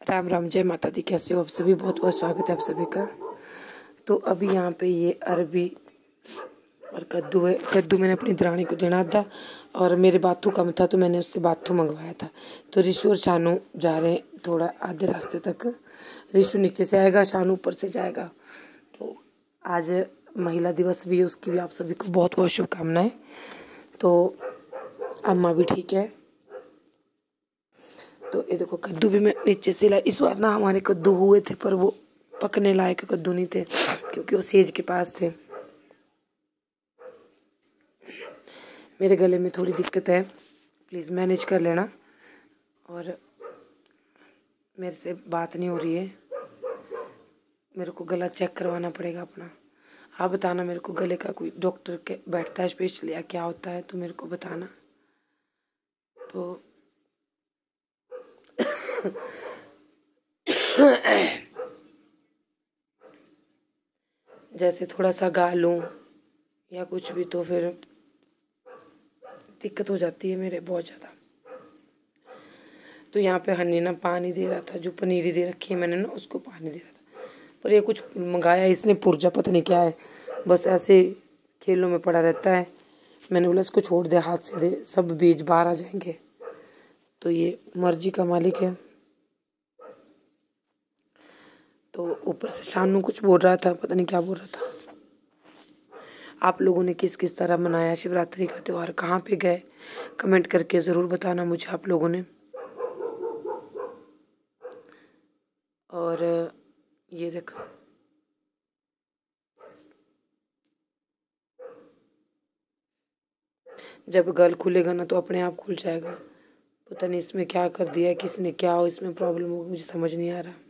राम राम, जय माता दी। कैसे हो आप सभी? बहुत बहुत स्वागत है आप सभी का। तो अभी यहाँ पे ये अरबी और कद्दू है। कद्दू मैंने अपनी दरानी को देना था और मेरे बाथू कम था तो मैंने उससे बाथू मंगवाया था। तो रिशु और शानू जा रहे हैं थोड़ा आधे रास्ते तक। रिशु नीचे से आएगा, शानू ऊपर से जाएगा। तो आज महिला दिवस भी उसकी भी आप सभी को बहुत बहुत शुभकामनाएँ। तो अम्मा भी ठीक है। तो ये देखो, कद्दू भी मैं नीचे से लाई। इस बार ना हमारे कद्दू हुए थे, पर वो पकने लायक कद्दू नहीं थे, क्योंकि वो सेज के पास थे। मेरे गले में थोड़ी दिक्कत है। प्लीज़ मैनेज कर लेना। और मेरे से बात नहीं हो रही है। मेरे को गला चेक करवाना पड़ेगा अपना। आप बताना मेरे को गले का कोई डॉक्टर के बैठता है, स्पेशल या क्या होता है तो मेरे को बताना। तो जैसे थोड़ा सा गा लूँ या कुछ भी तो फिर दिक्कत हो जाती है मेरे बहुत ज़्यादा। तो यहाँ पे हनी ना पानी दे रहा था, जो पनीरी दे रखी है मैंने ना उसको पानी दे रहा था। पर ये कुछ मंगाया इसने पुर्जा पता नहीं क्या है। बस ऐसे खेलों में पड़ा रहता है। मैंने बोला इसको छोड़ दे, हाथ से दे, सब बीज बाहर आ जाएँगे। तो ये मर्ज़ी का मालिक है। तो ऊपर से शानू कुछ बोल रहा था, पता नहीं क्या बोल रहा था। आप लोगों ने किस किस तरह मनाया शिवरात्रि का त्यौहार? कहाँ पे गए? कमेंट करके ज़रूर बताना मुझे आप लोगों ने। और, ये देखो। जब गल खुलेगा ना तो अपने आप खुल जाएगा। पता नहीं इसमें क्या कर दिया किसने क्या हो इसमें प्रॉब्लम हो मुझे समझ नहीं आ रहा।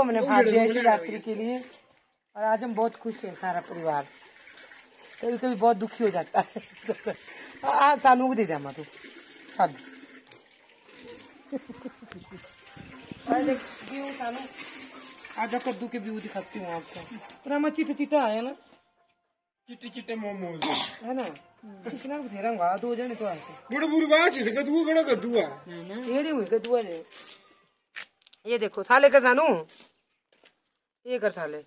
कद्दू हमने फाड़ दिया शिवरात्रि के लिए। और आज हम बहुत खुश हैं सारा परिवार। कभी कभी बहुत दुखी हो जाता है। हाँ सानू को दे दे तू। सानू। आज कद्दू के व्यू दिखाती हूँ आपको। पर हमारा चिट्टा चिट्टा आया ना? चिट्टे चिट्टे मोमोज। है ना? कितना बथेरा हुआ दो जने तो आए बड़े बुरी बात है कद्दू कड़ा कद्दू आ टेढ़ी हुई कद्दू ने ये देखो साले का सानू। ये कर साले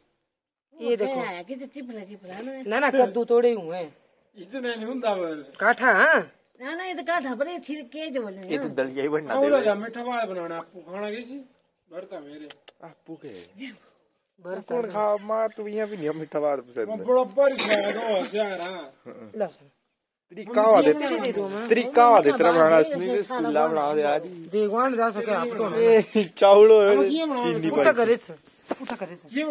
ये देखो। ना। ना कद्दू तोड़े हुए हैं। इतने नहीं हुंदा काठा हाँ? ना ना ये तो काठा बड़े ये छिलके जो बोले ये तो दलिया ही बनना दे बोला मीठा वाला बनाना आपको खाना किसी? भरता मेरे। आपको के भरता कौन खा माँ तू यहाँ भी नहीं मीठा वाला पसंद मैं बराबर खाया दो यार हाँ। ला। तरीका दे तरीका वा दे तेरा बनाना इसमें स्कूला बना दे आज देखवान जा सके आपको तो। चावल चीनी पर ये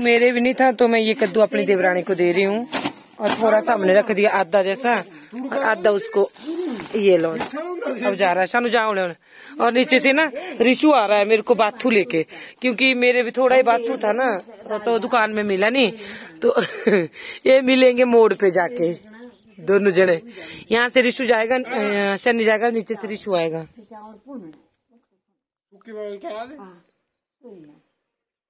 मेरे भी नहीं था तो मैं ये कद्दू अपनी देवरानी को दे रही हूँ। और थोड़ा सा हमने रख दिया आधा जैसा और आधा उसको ये लो। अब जा रहा है शानू जाओ ले। और नीचे से ना रिशु आ रहा है मेरे को बाथू लेके क्योंकि मेरे भी थोड़ा ही बाथू था ना तो दुकान में मिला नहीं। तो ये मिलेंगे मोड़ पे जाके दोनों जने। यहाँ से रिशु जाएगा शनि जाएगा नीचे से रिशु आएगा।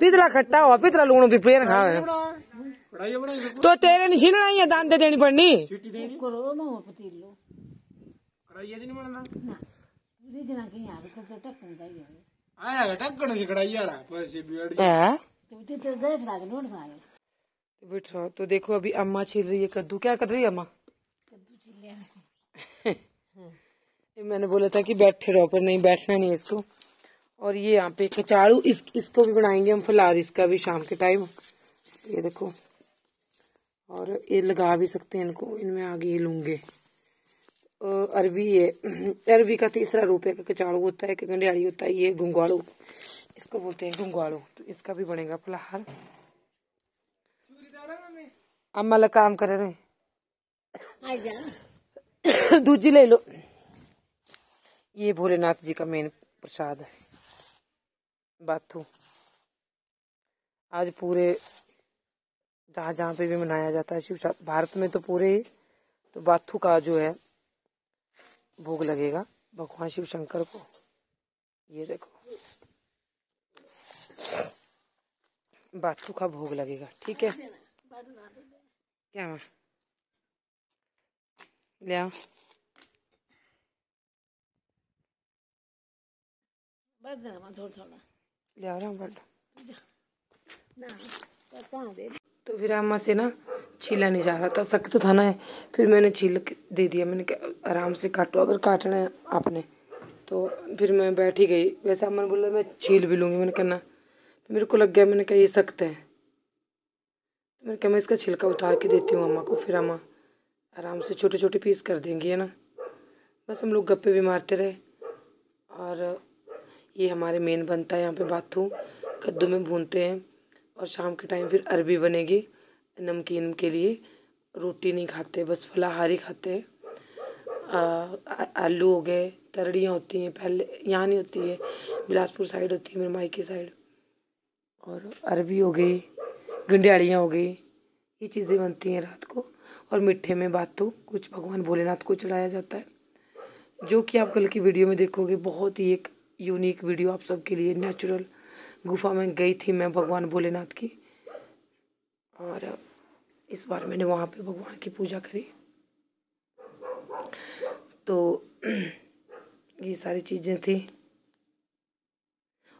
पितला खट्टा हुआ पितला लूणो भी पेर खावे तो तेरे नहीं छीनना है दांते देनी पड़नी। बैठो तो देखो अभी अम्मा छील रही है कद्दू। क्या कर रही है अम्मा? मैंने बोला था कि बैठे रहो पर नहीं बैठना नहीं इसको। और ये यहाँ पे कचाड़ू इस इसको भी बनाएँगे हम फलार इसका भी शाम के टाइम ये देखो। और ये लगा भी सकते हैं इनको इनमें आगे ये लूँगे। अरबी है। अरबी का तीसरा रूप है कचाड़ू होता है गंडियाड़ी होता है ये गुंगवाड़ू इसको बोलते हैं गुंगवाड़ू तो इसका भी बनेगा फलाहार अम्मा ला काम करे रहे दूजी ले लो। ये भोलेनाथ जी का मेन प्रसाद है। बाथू आज पूरे जहाँ जहाँ पे भी मनाया जाता है शिव भारत में तो पूरे ही तो बाथू का जो है, भोग लगेगा भगवान शिव शंकर को। ये देखो। बाथू का भोग लगेगा, ठीक है? क्या मैं ले आओ। थोड़ा थोड़ा ले रहा हूँ तो फिर अम्मा से ना छीला नहीं जा रहा था सख्त तो था ना फिर मैंने छील दे दिया मैंने कहा आराम से काटो अगर काटना है आपने। तो फिर मैं बैठ ही गई। वैसे अम्मा ने बोला मैं छील भी लूँगी। मैंने कहा ना। मेरे को लग गया मैंने कहा ये सख्त है। मैंने कहा मैं इसका छिलका उतार के देती हूँ अम्मा को फिर अम्मा। आराम से छोटे छोटे पीस कर देंगी है ना? बस हम लोग गप्पे भी मारते रहे। और ये हमारे मेन बनता है यहाँ पे बाथू। कद्दू में भूनते हैं और शाम के टाइम फिर अरबी बनेगी नमकीन के लिए। रोटी नहीं खाते, बस फलाहारी खाते हैं। आलू हो गए, तरड़ियाँ होती हैं, पहले यहाँ नहीं होती है, बिलासपुर साइड होती है मेरे मायके साइड और अरबी हो गई, गंडियाड़ियाँ हो गई, ये चीज़ें बनती हैं रात को। और मीठे में बातों कुछ भगवान भोलेनाथ को चढ़ाया जाता है। जो कि आप कल की वीडियो में देखोगे, बहुत ही एक यूनिक वीडियो आप सबके लिए नेचुरल गुफा में गई थी मैं भगवान भोलेनाथ की। और इस बार मैंने वहाँ पे भगवान की पूजा करी। तो ये सारी चीज़ें थी।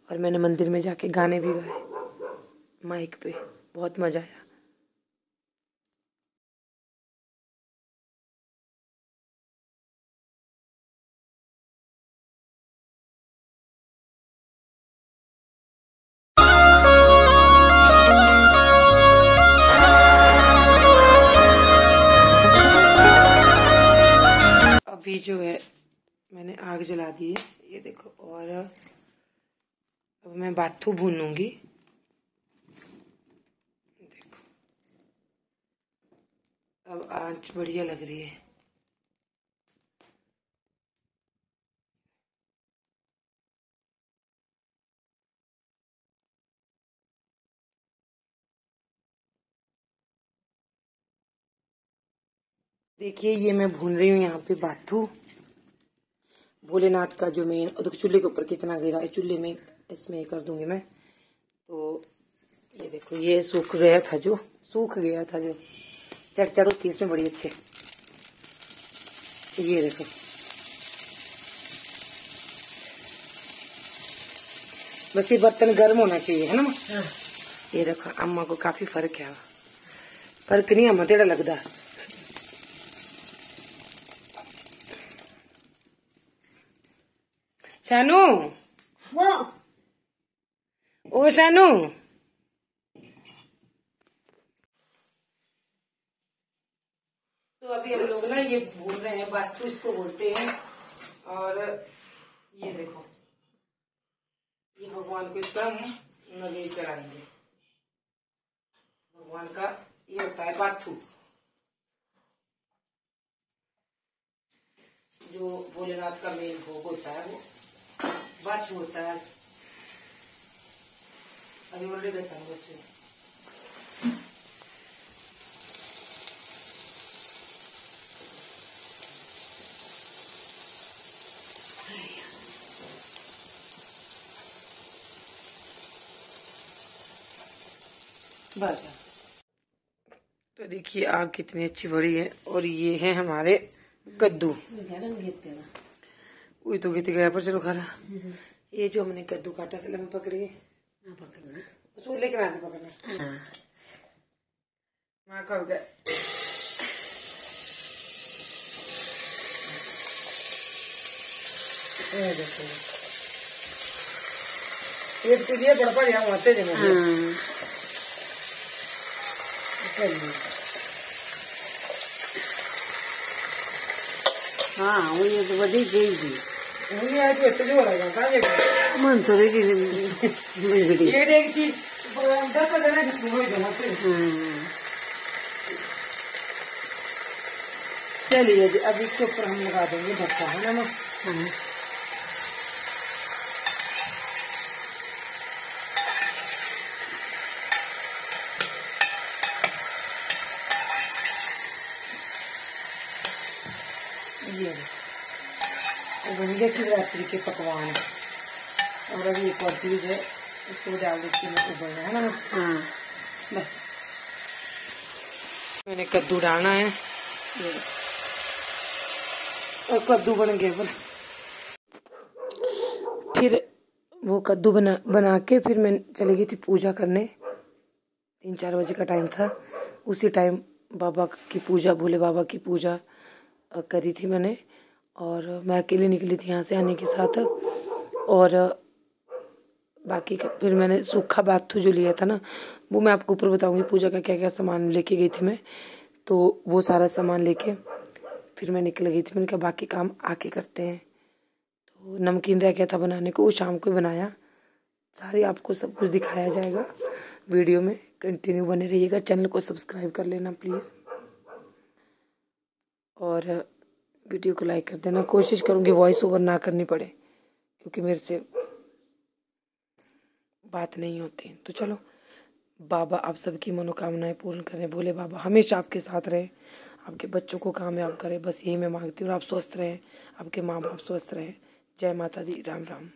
और मैंने मंदिर में जाके गाने भी गाए, माइक पे, बहुत मज़ा आया। अभी जो है, मैंने आग जला दी है, ये देखो, और अब मैं बाथू भूनूँगी। देखो। अब आँच बढ़िया लग रही है। देखिए ये मैं भून रही हूँ यहाँ पे बाथू। भोलेनाथ का जो मेन और देखो चूल्हे के ऊपर कितना गिरा है चूल्हे में इसमें कर दूँगी मैं। तो ये देखो ये सूख गया था जो सूख गया था जो। चढ़ चढ़ होती है इसमें बड़ी अच्छे। ये देखो। बस ये बर्तन गर्म होना चाहिए है ना? माँ? ये देखो अम्मा को काफ़ी फ़र्क है। फ़र्क नहीं अम्मा तेरा लगता। शानू। वो ओ शानू। तो अभी हम लोग ना ये बोल रहे हैं बाथू इसको बोलते हैं। और ये देखो ये भगवान को इसका हम नवेद चढ़ाएँगे। भगवान का ये होता है बाथू। जो भोलेनाथ का मेन भोग होता है वो। होता है अभी ऑलरेडी बैठा हूँ बच्चे बस तो देखिए आग कितनी अच्छी बड़ी है और ये है हमारे कद्दू. वही तो गीत गया पर चलो खा रहा ये जो हमने कद्दू काटा से लम्बे पकड़िए हाँ पकड़ना। उसको लेकर आ से पकड़ना। हाँ। माँ कब गए? ये ये तो ये बड़ा पर यहाँ आते जमा हाँ। चलिए। हाँ वो ये तो बड़ी गई थी। थी बिगड़ी चलिए अब इसके ऊपर हम लगा देंगे बच्चा है। ना वो बन शिवरात्रि के पकवान और अभी एक और चीज़ है इसको डाल देती हूँ उबलना है ना हाँ बस मैंने कद्दू डालना है और कद्दू बन गया पर फिर वो कद्दू बना बना के फिर मैं चली गई थी पूजा करने तीन चार बजे का टाइम था उसी टाइम बाबा की पूजा भोले बाबा की पूजा करी थी मैंने और मैं अकेली निकली थी यहाँ से आने के साथ और बाकी का फिर मैंने सूखा बाथू जो लिया था ना, वो मैं आपको ऊपर बताऊँगी पूजा का क्या क्या सामान लेके गई थी मैं। तो वो सारा सामान लेके फिर मैं निकल गई थी। मैंने कहा, बाकी काम आके करते हैं। तो नमकीन रह गया था बनाने को, वो शाम को बनाया। सारी आपको सब कुछ दिखाया जाएगा वीडियो में। कंटिन्यू बने रहिएगा, चैनल को सब्सक्राइब कर लेना, प्लीज़। और वीडियो को लाइक कर देना। कोशिश करूँगी वॉइस ओवर ना करनी पड़े, क्योंकि मेरे से बात नहीं होती। तो चलो, बाबा, आप सबकी मनोकामनाएँ पूर्ण करें। बोले, बाबा, हमेशा आपके साथ रहें। आपके बच्चों को कामयाब करें। बस यही मैं मांगती हूँ आप स्वस्थ रहें। आपके माँ बाप स्वस्थ रहें। जय माता दी। राम राम